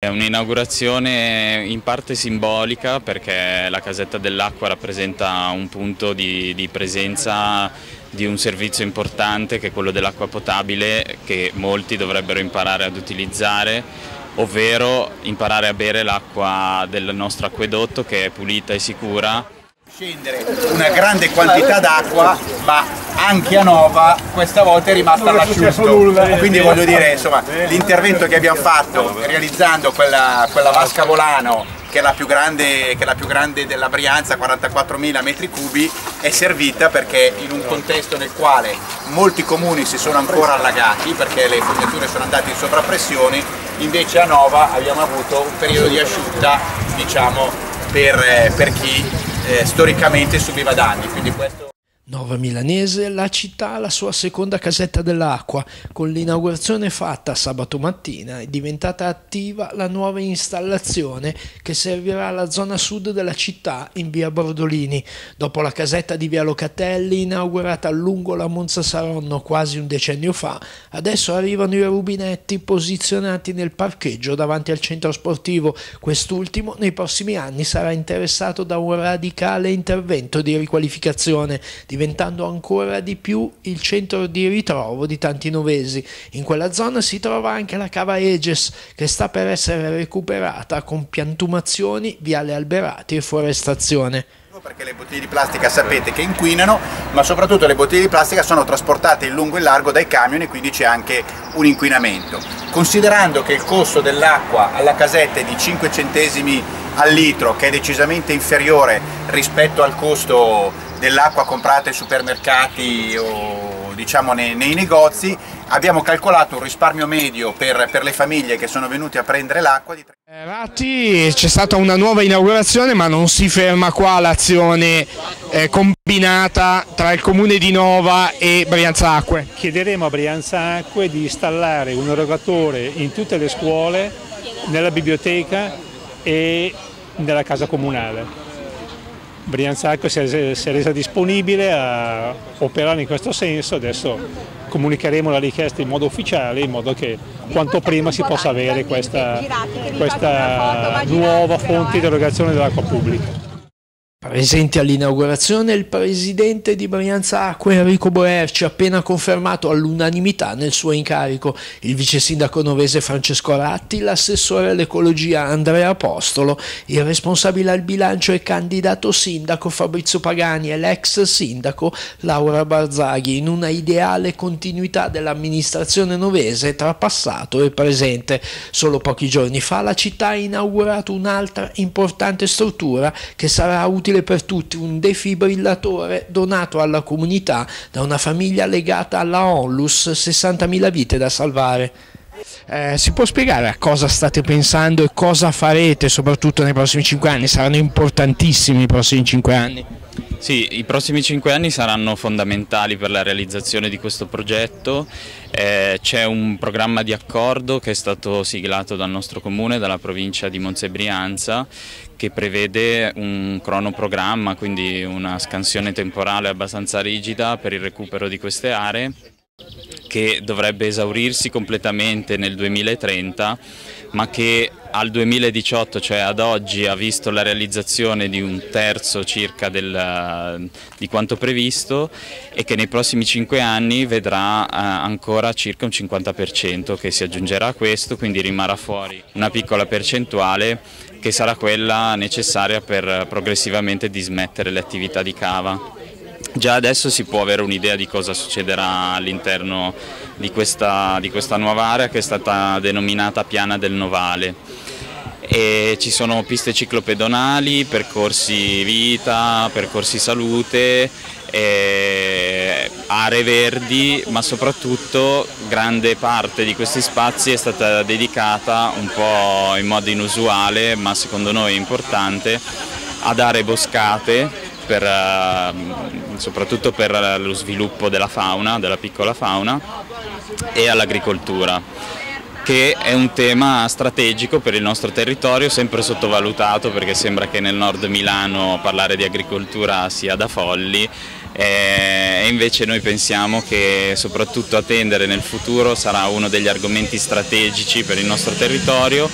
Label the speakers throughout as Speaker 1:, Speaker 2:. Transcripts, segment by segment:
Speaker 1: È un'inaugurazione in parte simbolica perché la casetta dell'acqua rappresenta un punto di, di, presenza di un servizio importante che è quello dell'acqua potabile che molti dovrebbero imparare ad utilizzare, ovvero imparare a bere l'acqua del nostro acquedotto che è pulita e sicura.
Speaker 2: Scendere una grande quantità d'acqua ma anche a Nova questa volta è rimasta all'asciutto. quindi voglio dire insomma l'intervento che abbiamo fatto realizzando quella, quella vasca volano che è la più grande, la più grande della Brianza, 44.000 metri cubi, è servita perché in un contesto nel quale molti comuni si sono ancora allagati perché le fognature sono andate in sovrappressione, invece a Nova abbiamo avuto un periodo di asciutta diciamo, per, per chi eh, storicamente subiva danni.
Speaker 3: Nova Milanese, la città ha la sua seconda casetta dell'acqua. Con l'inaugurazione fatta sabato mattina è diventata attiva la nuova installazione che servirà la zona sud della città in via Bordolini. Dopo la casetta di via Locatelli, inaugurata lungo la Monza Saronno quasi un decennio fa, adesso arrivano i rubinetti posizionati nel parcheggio davanti al centro sportivo. Quest'ultimo nei prossimi anni sarà interessato da un radicale intervento di riqualificazione diventando ancora di più il centro di ritrovo di tanti novesi. In quella zona si trova anche la cava Eges, che sta per essere recuperata con piantumazioni, viale alberati e forestazione
Speaker 2: perché le bottiglie di plastica sapete che inquinano, ma soprattutto le bottiglie di plastica sono trasportate in lungo e largo dai camion e quindi c'è anche un inquinamento. Considerando che il costo dell'acqua alla casetta è di 5 centesimi al litro, che è decisamente inferiore rispetto al costo dell'acqua comprata ai supermercati o diciamo nei, nei, negozi, abbiamo calcolato un risparmio medio per, per le famiglie che sono venute a prendere l'acqua di
Speaker 3: eh, Ratti c'è stata una nuova inaugurazione ma non si ferma qua l'azione eh, combinata tra il comune di Nova e Brianza Acque.
Speaker 4: Chiederemo a Brianza Acque di installare un erogatore in tutte le scuole, nella biblioteca e nella casa comunale. Brianza Acqua si è, si è resa disponibile a operare in questo senso, adesso comunicheremo la richiesta in modo ufficiale in modo che quanto prima si possa avere questa, questa nuova fonte di erogazione dell'acqua pubblica.
Speaker 3: Presente all'inaugurazione il presidente di Brianza Acque Enrico Boerci, appena confermato all'unanimità nel suo incarico, il vice sindaco novese Francesco Ratti, l'assessore all'ecologia Andrea Apostolo, il responsabile al bilancio e candidato sindaco Fabrizio Pagani e l'ex sindaco Laura Barzaghi, in una ideale continuità dell'amministrazione novese tra passato e presente. Solo pochi giorni fa la città ha inaugurato un'altra importante struttura che sarà utile utile per tutti, un defibrillatore donato alla comunità da una famiglia legata alla Onlus, 60.000 vite da salvare. Eh, si può spiegare a cosa state pensando e cosa farete soprattutto nei prossimi 5 anni? Saranno importantissimi i prossimi 5 anni.
Speaker 1: Sì, i prossimi cinque anni saranno fondamentali per la realizzazione di questo progetto. Eh, c'è un programma di accordo che è stato siglato dal nostro comune, dalla provincia di Monza e Brianza, che prevede un cronoprogramma, quindi una scansione temporale abbastanza rigida per il recupero di queste aree che dovrebbe esaurirsi completamente nel 2030 ma che al 2018, cioè ad oggi, ha visto la realizzazione di un terzo circa del, di quanto previsto e che nei prossimi cinque anni vedrà eh, ancora circa un 50% che si aggiungerà a questo, quindi rimarrà fuori una piccola percentuale che sarà quella necessaria per progressivamente dismettere le attività di cava. Già adesso si può avere un'idea di cosa succederà all'interno di questa, di questa nuova area che è stata denominata Piana del Novale. E ci sono piste ciclopedonali, percorsi vita, percorsi salute, aree verdi, ma soprattutto grande parte di questi spazi è stata dedicata un po' in modo inusuale, ma secondo noi importante, ad aree boscate per, ehm, soprattutto per lo sviluppo della fauna, della piccola fauna e all'agricoltura che è un tema strategico per il nostro territorio, sempre sottovalutato perché sembra che nel nord Milano parlare di agricoltura sia da folli. E invece noi pensiamo che soprattutto attendere nel futuro sarà uno degli argomenti strategici per il nostro territorio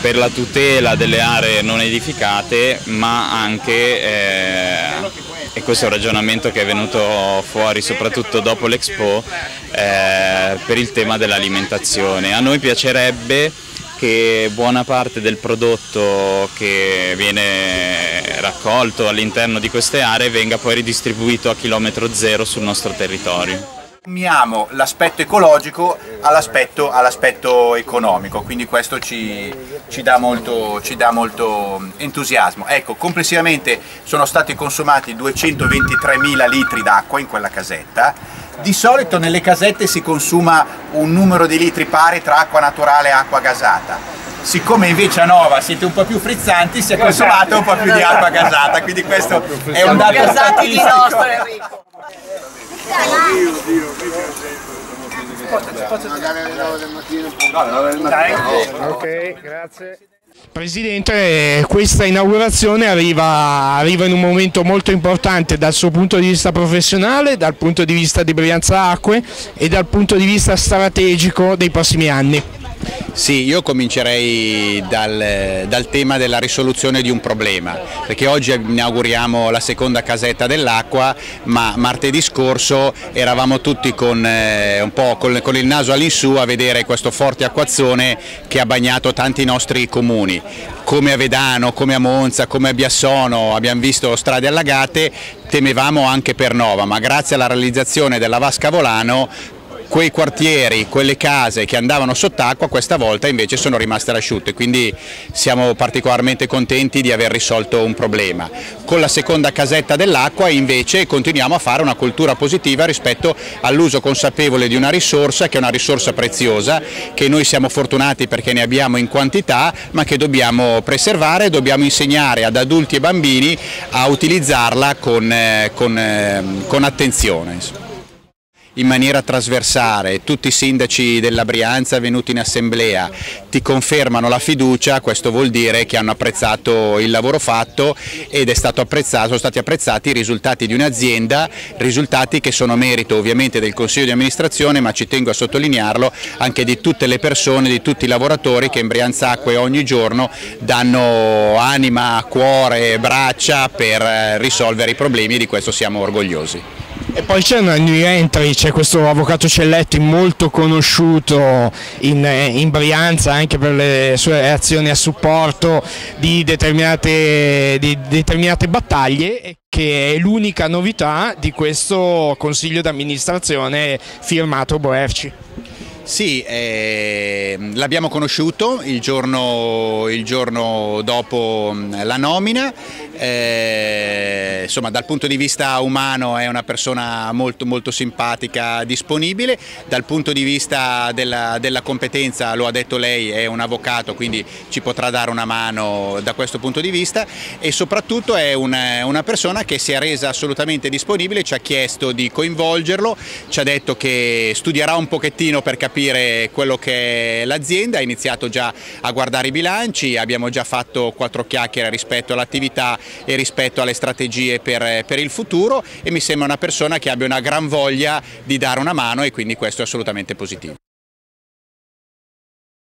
Speaker 1: per la tutela delle aree non edificate ma anche, eh, e questo è un ragionamento che è venuto fuori soprattutto dopo l'Expo, eh, per il tema dell'alimentazione. A noi piacerebbe che buona parte del prodotto che viene raccolto all'interno di queste aree venga poi ridistribuito a chilometro zero sul nostro territorio.
Speaker 2: Uniamo l'aspetto ecologico all'aspetto, all economico, quindi questo ci, ci, dà molto, ci, dà molto, entusiasmo. Ecco, complessivamente sono stati consumati 223.000 litri d'acqua in quella casetta, di solito nelle casette si consuma un numero di litri pari tra acqua naturale e acqua gasata. Siccome invece a Nova siete un po' più frizzanti, si è consumato un po' più di acqua gasata, quindi questo è un dato statistico.
Speaker 3: Ok, grazie. Presidente, questa inaugurazione arriva, arriva, in un momento molto importante dal suo punto di vista professionale, dal punto di vista di Brianza Acque e dal punto di vista strategico dei prossimi anni.
Speaker 2: Sì, io comincerei dal, dal, tema della risoluzione di un problema, perché oggi inauguriamo la seconda casetta dell'acqua, ma martedì scorso eravamo tutti con, eh, un po' con, con il naso all'insù a vedere questo forte acquazzone che ha bagnato tanti nostri comuni. Come a Vedano, come a Monza, come a Biassono abbiamo visto strade allagate, temevamo anche per Nova, ma grazie alla realizzazione della Vasca Volano quei quartieri, quelle case che andavano sott'acqua questa volta invece sono rimaste asciutte, quindi siamo particolarmente contenti di aver risolto un problema. Con la seconda casetta dell'acqua invece continuiamo a fare una cultura positiva rispetto all'uso consapevole di una risorsa che è una risorsa preziosa, che noi siamo fortunati perché ne abbiamo in quantità, ma che dobbiamo preservare, dobbiamo insegnare ad adulti e bambini a utilizzarla con, eh, con, eh, con attenzione in maniera trasversale, tutti i sindaci della Brianza venuti in assemblea ti confermano la fiducia, questo vuol dire che hanno apprezzato il lavoro fatto ed sono stati apprezzati i risultati di un'azienda, risultati che sono merito ovviamente del Consiglio di amministrazione ma ci tengo a sottolinearlo anche di tutte le persone, di tutti i lavoratori che in Brianza Acque ogni giorno danno anima, cuore, braccia per eh, risolvere i problemi e di questo siamo orgogliosi.
Speaker 3: E poi c'è una new entry, c'è questo avvocato Celletti molto conosciuto in, in, Brianza anche per le sue azioni a supporto di determinate, di determinate battaglie che è l'unica novità di questo consiglio d'amministrazione firmato Boerci.
Speaker 2: Sì, eh, l'abbiamo conosciuto il giorno, il giorno, dopo la nomina, eh, insomma dal punto di vista umano è una persona molto, molto simpatica, disponibile, dal punto di vista della, della, competenza, lo ha detto lei, è un avvocato quindi ci potrà dare una mano da questo punto di vista. E soprattutto è una, una persona che si è resa assolutamente disponibile, ci ha chiesto di coinvolgerlo, ci ha detto che studierà un pochettino per capire quello che è l'azienda, ha iniziato già a guardare i bilanci, abbiamo già fatto quattro chiacchiere rispetto all'attività e rispetto alle strategie per, per il futuro e mi sembra una persona che abbia una gran voglia di dare una mano e quindi questo è assolutamente positivo.